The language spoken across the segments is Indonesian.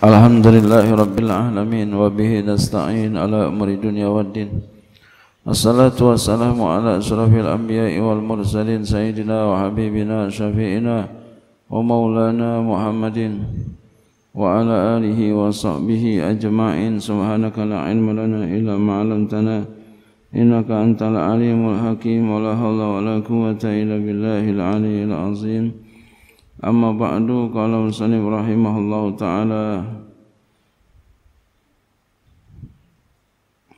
الحمد لله رب العالمين وبه نستعين على أمر الدنيا والدين. الصلاة والسلام على أشرف الأنبياء والمرسلين سيدنا وحبيبنا شفيئنا ومولانا محمد وعلى آله وصحبه أجمعين. سبحانك لا علم لنا إلا ما علمتنا إنك أنت العليم الحكيم. ولا حول ولا قوة إلا بالله العلي العظيم. Amma ba'du qala musannif rahimahullahu taala.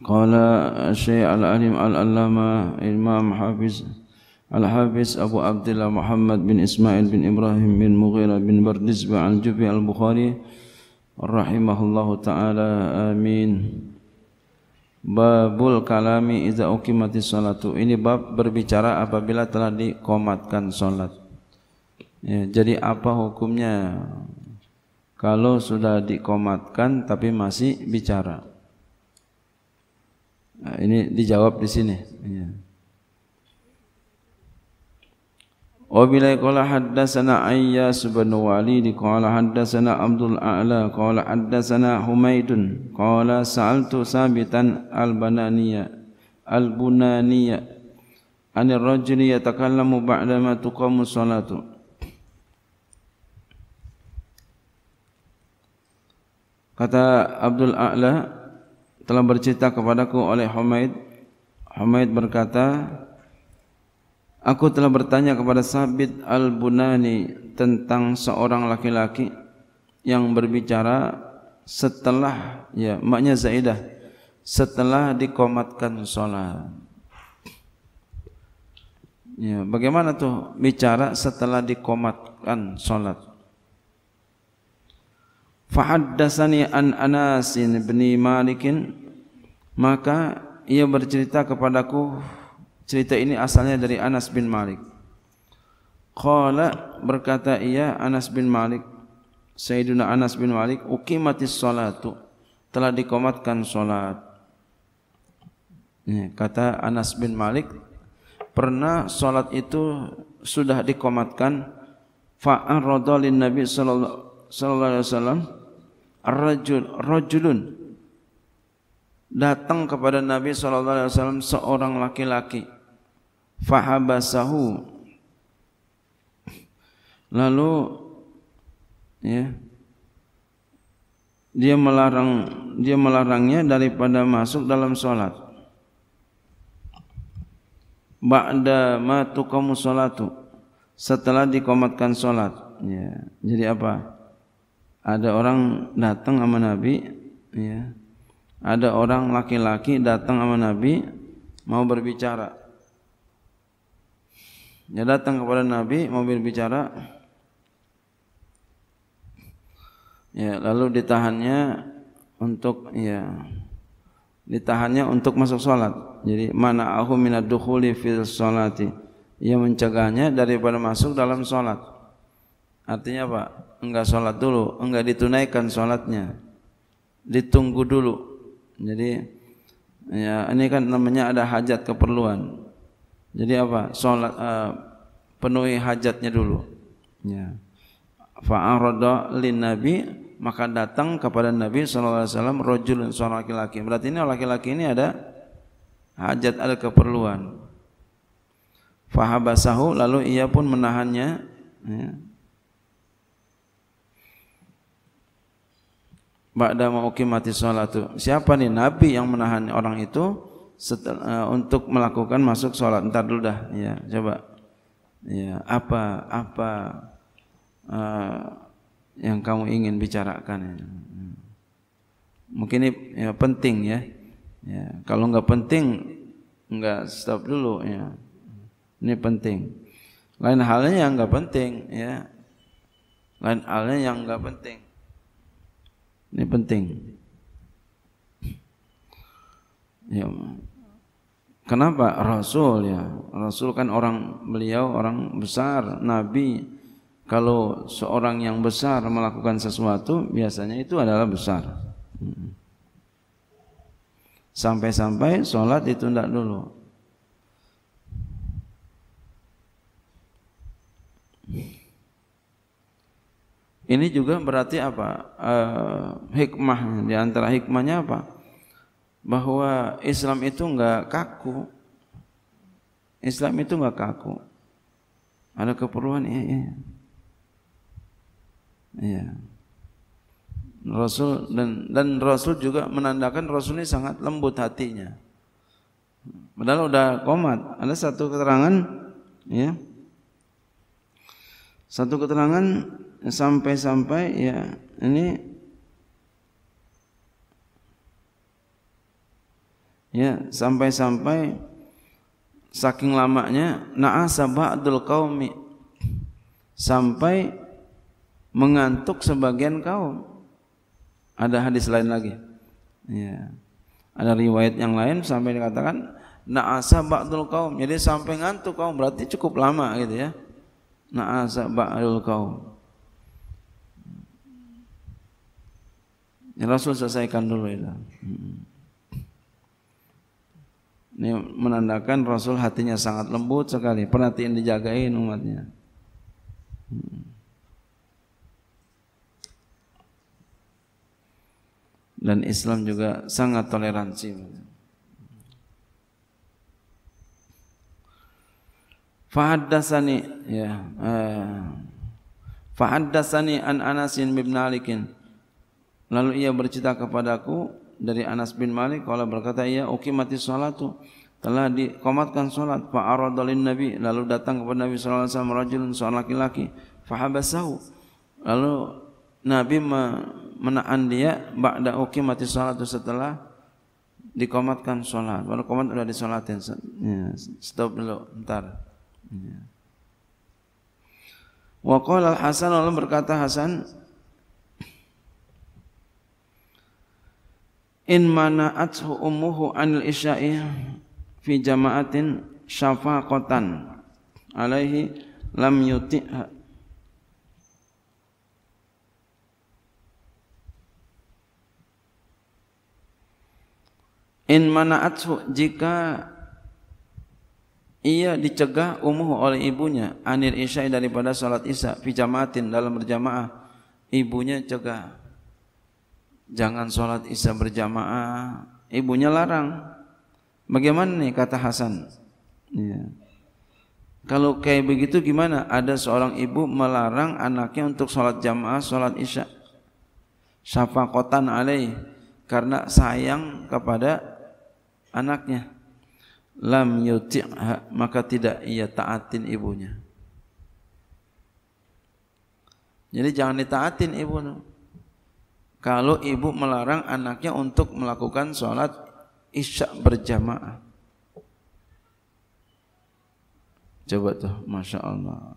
Qala Syekh Al-Alim Al-Allama Imam Hafiz Al-Hafiz Abu Abdullah Muhammad bin Ismail bin Ibrahim bin Mughirah bin Bardizbah Al-Jubi Al-Bukhari rahimahullahu taala. Amin. Babul kalami iza uqimatis salatu. Ini bab berbicara apabila telah dikomatkan salat. Ya, jadi apa hukumnya kalau sudah dikomatkan tapi masih bicara? Nah, ini dijawab di sini. Ya. Wabilai kala haddatsana Ayyas bin Walid Kala haddatsana Abdul A'la Kala haddatsana Humaidun Kala sa'altu sabitan al-bananiya Al-bunaniya anir rajuli yatakallamu ba'dama tuqamu salatu Kata Abdul A'la telah bercerita kepadaku oleh Humaid Humaid berkata Aku telah bertanya kepada Sabit Al-Bunani tentang seorang laki-laki yang berbicara setelah ya maknya Zaidah setelah dikomatkan sholat. Ya, bagaimana tuh bicara setelah dikomatkan sholat? Fahaddasani an Anasin bin Malikin maka ia bercerita kepadaku Cerita ini asalnya dari Anas bin Malik. Qala berkata ia Anas bin Malik Sayyiduna Anas bin Malik uqimatis salatu telah dikomatkan salat. Kata Anas bin Malik pernah salat itu sudah dikomatkan fa'arada lin Nabi sallallahu alaihi wasallam ar-rajul rajulun datang kepada Nabi sallallahu alaihi wasallam seorang laki-laki. Fahabasahu. Lalu ya dia melarang dia melarangnya daripada masuk dalam salat ba'da ma tuqamu salatu setelah dikomatkan salat ya jadi apa ada orang datang sama Nabi ya ada orang laki-laki datang sama Nabi mau berbicara dia datang kepada Nabi mau berbicara. Ya, lalu ditahannya untuk ya ditahannya untuk masuk salat. Jadi mana aku minad dukhuli fil salati. Ia mencegahnya daripada masuk dalam salat. Artinya apa? Enggak salat dulu, enggak ditunaikan salatnya. Ditunggu dulu. Jadi ya ini kan namanya ada hajat keperluan. Jadi apa? Salat uh, penuhi hajatnya dulu. Ya. Fa'arada lin Nabi maka datang kepada Nabi wasallam rajulun seorang laki-laki. Berarti ini laki-laki ini ada hajat ada keperluan. Fahabasahu lalu ia pun menahannya ya. Ba'da mati salatu. Siapa nih Nabi yang menahan orang itu? setelah, uh, untuk melakukan masuk sholat. Ntar dulu dah, ya coba. Ya apa apa uh, yang kamu ingin bicarakan? Ya. Mungkin ini ya, penting ya. ya kalau nggak penting nggak stop dulu ya. Ini penting. Lain halnya yang nggak penting ya. Lain halnya yang nggak penting. Ini penting. Ya, Kenapa Rasul ya? Rasul kan orang beliau orang besar, nabi. Kalau seorang yang besar melakukan sesuatu, biasanya itu adalah besar. Sampai-sampai sholat ditunda dulu. Ini juga berarti apa? Uh, hikmah di antara hikmahnya apa? Bahwa Islam itu enggak kaku. Islam itu enggak kaku. Ada keperluan iya, iya. Iya. Rasul dan dan Rasul juga menandakan Rasul ini sangat lembut hatinya. Padahal udah komat. Ada satu keterangan ya. Satu keterangan sampai-sampai ya ini ya sampai-sampai saking lamanya na'asa ba'dul qaumi sampai mengantuk sebagian kaum ada hadis lain lagi. Ya. Ada riwayat yang lain sampai dikatakan na'asa ba'dul kaum. Jadi sampai ngantuk kaum berarti cukup lama gitu ya. Na'asa ba'dul kaum. Ya, Rasul selesaikan dulu itu. Ini menandakan Rasul hatinya sangat lembut sekali, perhatian dijagain umatnya. Dan Islam juga sangat toleransi. Fahaddasani ya uh, Fahaddasani an Anas bin Malik. Lalu ia bercerita kepadaku dari Anas bin Malik kalau berkata ia ukimati salatu telah dikomatkan salat fa aradalin nabi lalu datang kepada Nabi sallallahu alaihi wasallam rajulun seorang laki-laki fahabasahu lalu Nabi menahan dia ba'da mati salat setelah dikomatkan salat. Baru komat udah disolatin. Ya, stop dulu, ntar. Ya. Wa qala Al-Hasan lalu berkata Hasan In mana'athu ummuhu anil isya'i fi jama'atin syafaqatan alaihi lam yuti'ha in mana'athu jika ia dicegah umuh oleh ibunya anir isya daripada salat isya fi jamaatin dalam berjamaah. Ibunya cegah. Jangan salat isya berjamaah. Ibunya larang. Bagaimana nih kata Hasan? Ya. kalau kayak begitu gimana? Ada seorang ibu melarang anaknya untuk salat jamaah salat isya. Syafaqatan alaih. Karena sayang kepada anaknya lam yuti'ha maka tidak ia taatin ibunya. Jadi jangan ditaatin ibu kalau ibu melarang anaknya untuk melakukan sholat isya berjamaah. Coba tuh masya Allah.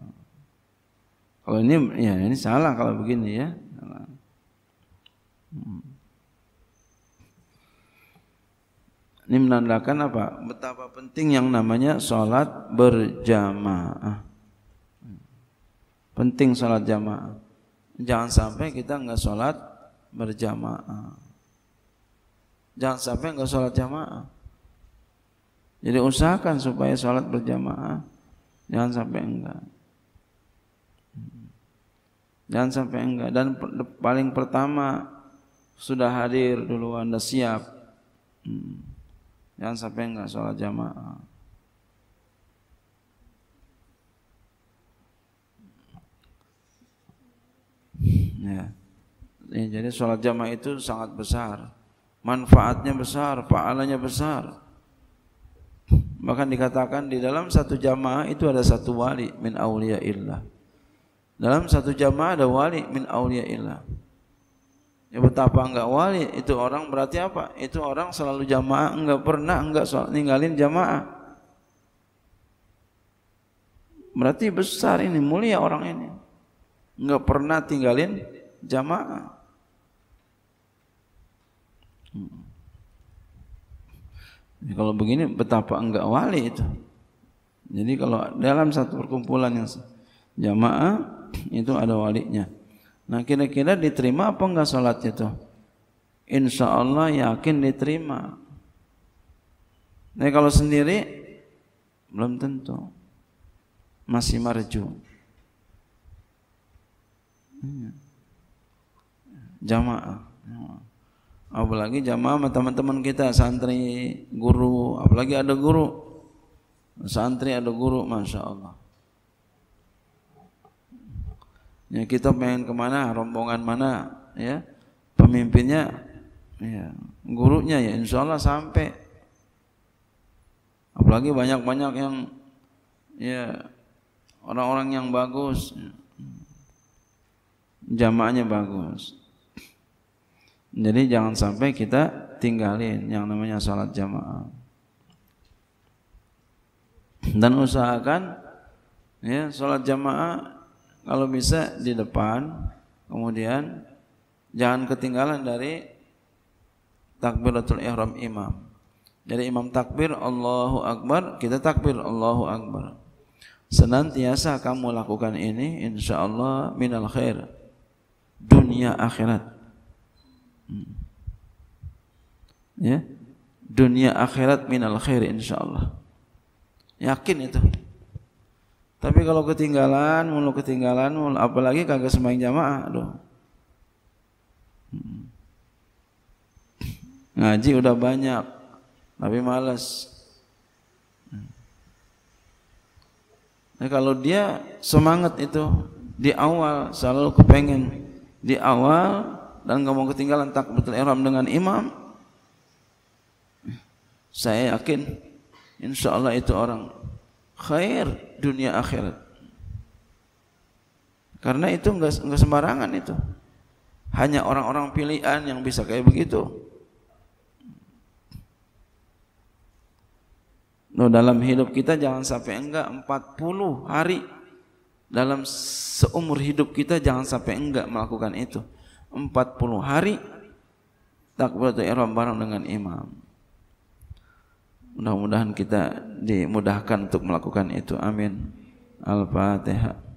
Kalau ini ya ini salah kalau begini ya. Hmm. Ini menandakan apa? Betapa penting yang namanya sholat berjamaah. Penting sholat jamaah. Jangan sampai kita nggak sholat berjamaah. Jangan sampai nggak sholat jamaah. Jadi usahakan supaya sholat berjamaah. Jangan sampai enggak. Jangan sampai enggak. Dan paling pertama sudah hadir dulu anda siap. Hmm Jangan sampai enggak sholat jamaah. Ya. ya. Jadi sholat jamaah itu sangat besar. Manfaatnya besar, pahalanya besar. Bahkan dikatakan di dalam satu jamaah itu ada satu wali min illah. Dalam satu jamaah ada wali min illah. Betapa enggak wali itu orang berarti apa? Itu orang selalu jamaah, enggak pernah enggak soal ninggalin jamaah. Berarti besar ini, mulia orang ini. Enggak pernah tinggalin jamaah. Hmm. Kalau begini betapa enggak wali itu. Jadi kalau dalam satu perkumpulan yang jamaah itu ada walinya. Nah kira-kira diterima apa enggak sholat itu? Insya Allah yakin diterima. Nah kalau sendiri belum tentu. Masih marju. Iya. jamaah. Apalagi jamaah sama teman-teman kita santri, guru, apalagi ada guru. Santri ada guru, masya Allah. Ya kita pengen ke mana, rombongan mana, ya pemimpinnya, ya gurunya ya insya Allah sampai. Apalagi banyak-banyak yang ya orang-orang yang bagus, jamaahnya bagus. Jadi jangan sampai kita tinggalin yang namanya salat jamaah. Dan usahakan ya salat jamaah kalau bisa di depan, kemudian jangan ketinggalan dari takbiratul ihram imam. Jadi imam takbir Allahu Akbar, kita takbir Allahu Akbar. Senantiasa kamu lakukan ini insya Allah minal khair dunia akhirat Hmm. Ya. Dunia akhirat minal khair insyaallah. Yakin itu. Tapi kalau ketinggalan, mulu ketinggalan, mulu apalagi kagak sembahyang jamaah, aduh. Hmm. Ngaji udah banyak, tapi malas. Hmm. Nah, kalau dia semangat itu di awal selalu kepengen di awal dan nggak mau ketinggalan takbiratul ihram dengan imam saya yakin insya Allah itu orang khair dunia akhirat karena itu nggak nggak sembarangan itu hanya orang-orang pilihan yang bisa kayak begitu No, dalam hidup kita jangan sampai enggak 40 hari dalam seumur hidup kita jangan sampai enggak melakukan itu. 40 hari takbiratul ihram bareng dengan imam. Mudah-mudahan kita dimudahkan untuk melakukan itu. Amin. Al-Fatihah.